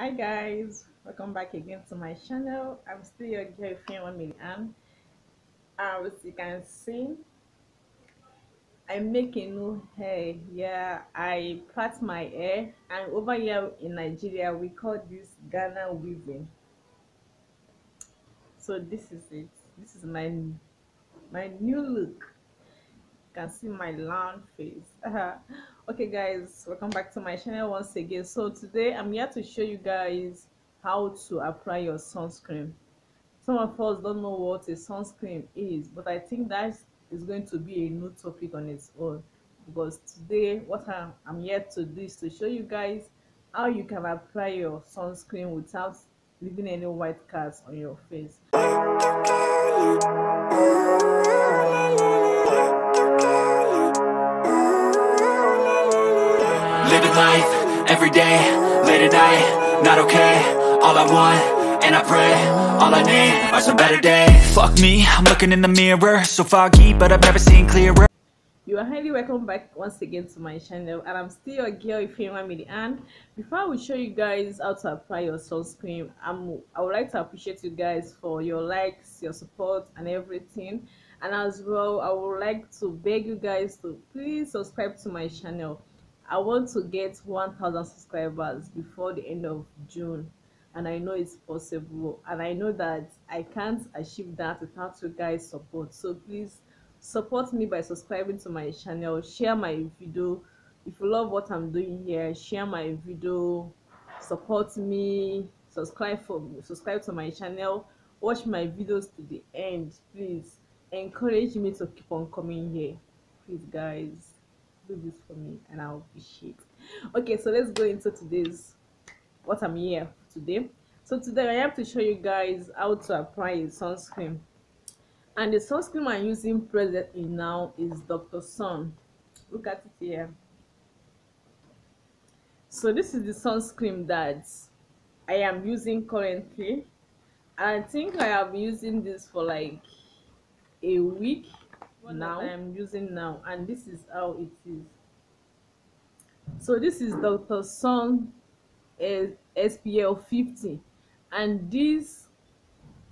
hi guys. Welcome back again to my channel. I'm still your girl Ifeanyi and as you can see i'm making new hair. Yeah i plait my hair. And over here in nigeria we call this ghana weaving. So this is it. This is my my new look can see my long face. Okay guys welcome back to my channel once again. So today i'm here to show you guys how to apply your sunscreen. Some of us don't know what a sunscreen is but i think that is going to be a new topic on its own. Because today what i'm, I'm here to do is to show you guys how you can apply your sunscreen without leaving any white cast on your face Living life, every day, late at night, not okay All I want, and I pray, all I need are some better days. Fuck me, I'm looking in the mirror So foggy, but I've never seen clearer. You are highly welcome back once again to my channel and i'm still your girl Ifeyinwa and before i will show you guys how to apply your sunscreen i'm i would like to appreciate you guys for your likes your support and everything. And as well i would like to beg you guys to please subscribe to my channel I want to get 1000 subscribers before the end of June and I know it's possible and I know that I can't achieve that without you guys support. So please support me by subscribing to my channel share my video. If you love what I'm doing here share my video support me subscribe for subscribe to my channel watch my videos to the end. Please encourage me to keep on coming here. Please guys do this for me and I'll appreciate. Okay, so let's go into today's what I'm here today. So today I have to show you guys how to apply a sunscreen. And the sunscreen I'm using presently now is Dr. Sun. Look at it here. So this is the sunscreen that I am using currently. I think I have been using this for like a week now? I'm using now and this is how it is. So this is dr sun spl 50 and this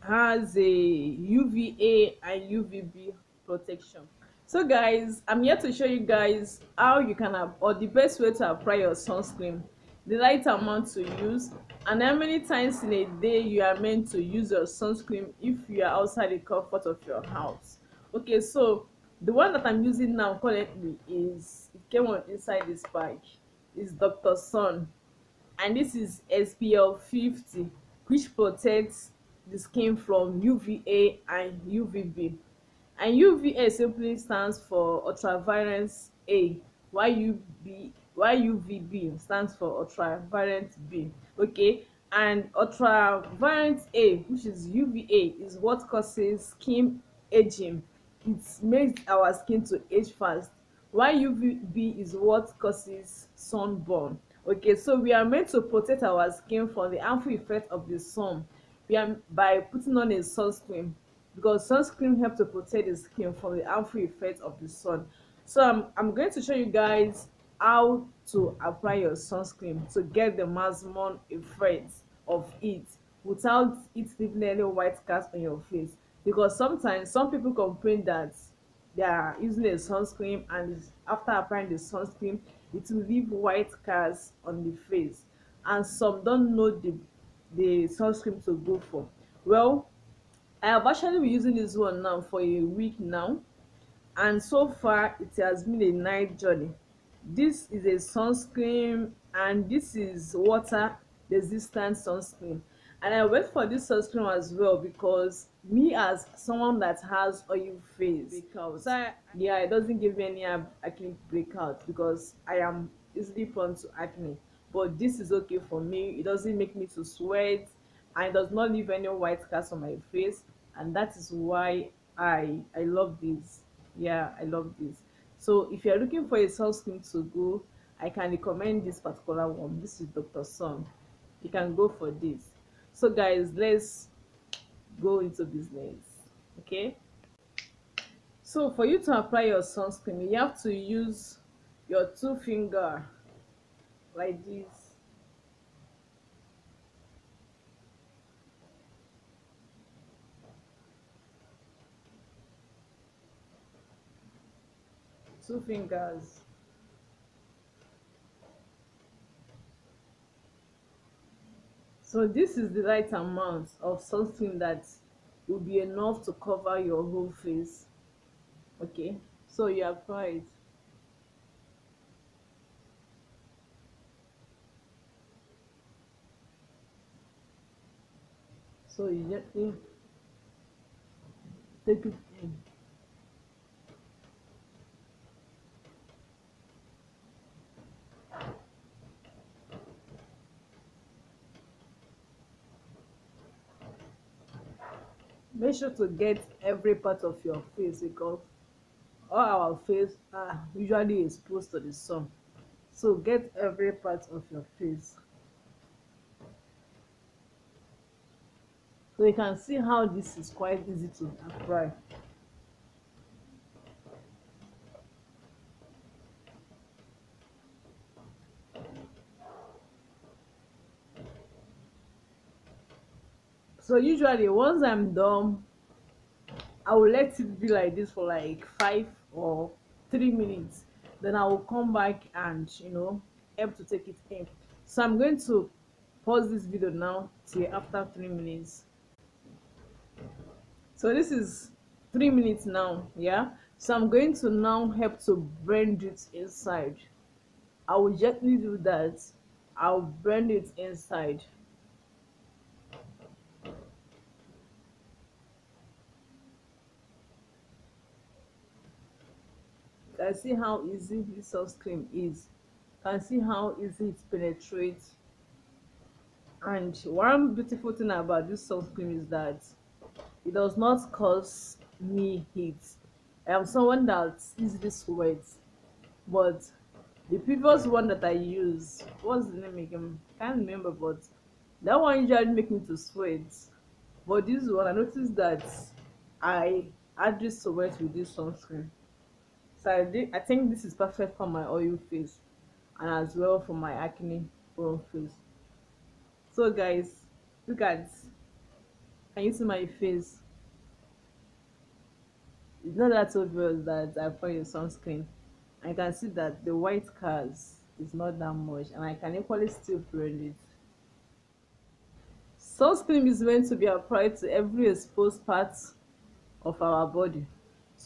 has a uva and uvb protection. So guys i'm here to show you guys how you can have or the best way to apply your sunscreen the right amount to use and how many times in a day you are meant to use your sunscreen if you are outside the comfort of your house okay so the one that i'm using now currently is it came on inside this bag. Is dr sun. And this is spl 50 which protects the skin from uva and uvb and uva simply stands for ultraviolet a while ub while uvb stands for ultraviolet b. Okay? And ultraviolet a which is uva is what causes skin aging it makes our skin to age fast. While UVB is what causes sunburn. Okay so we are meant to protect our skin from the harmful effect of the sun. We are by putting on a sunscreen because sunscreen help to protect the skin from the harmful effect of the sun. So i'm, I'm going to show you guys how to apply your sunscreen to get the maximum effect of it without it leaving any white cast on your face because sometimes some people complain that they are using a sunscreen and after applying the sunscreen it will leave white cast on the face. And some don't know the the sunscreen to go for. Well i have actually been using this one now for a week now. And so far it has been a night journey. This is a sunscreen and this is water resistant sunscreen and i wait for this sunscreen as well because me as someone that has oil face breakouts yeah it doesn't give me any acne breakout because i am easily prone to acne. But this is okay for me. It doesn't make me to sweat and it does not leave any white cast on my face. And that is why i i love this. Yeah i love this. So if you're looking for a sunscreen to go i can recommend this particular one. This is dr sun you can go for this so guys let's go into business okay? So for you to apply your sunscreen you have to use your two finger like this. Two fingers. So this is the right amount of something that will be enough to cover your whole face. Okay? So you apply it so you gently take it in make sure to get every part of your face because all our face are usually exposed to the sun so get every part of your face. So you can see how this is quite easy to apply so usually once i'm done i will let it be like this for like five or three minutes. Then i will come back and you know help to take it in. So i'm going to pause this video now till after three minutes. So this is three minutes now yeah? So i'm going to now help to blend it inside. I will gently do that. I'll blend it inside can see how easy this sunscreen is. Can see how easy it penetrates. And one beautiful thing about this sunscreen is that it does not cause me heat. I am someone that easily sweats but the previous one that i use what's the name again? Can't remember but that one usually make me to sweat. But this one i noticed that i hardly sweat with this sunscreen so I, did, I think this is perfect for my oil face and as well for my acne prone face so guys look at can you see my face? It's not that obvious that I put in sunscreen. I can see that the white cars is not that much and I can equally still blend it. Sunscreen is meant to be applied to every exposed part of our body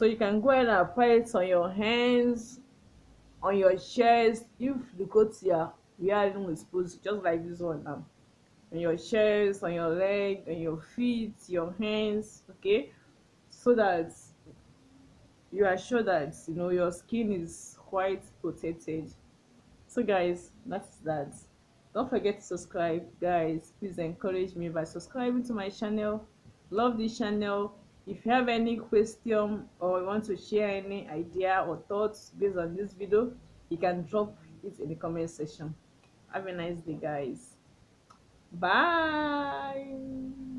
so you can go ahead and apply it on your hands on your chest. If the coat you wearing is exposed just like this one now. On your chest on your leg on your feet your hands okay? So that you are sure that you know your skin is quite protected. So guys that's that. Don't forget to subscribe guys. Please encourage me by subscribing to my channel. Love this channel if you have any question or you want to share any idea or thoughts based on this video you can drop it in the comment section. Have a nice day guys. Bye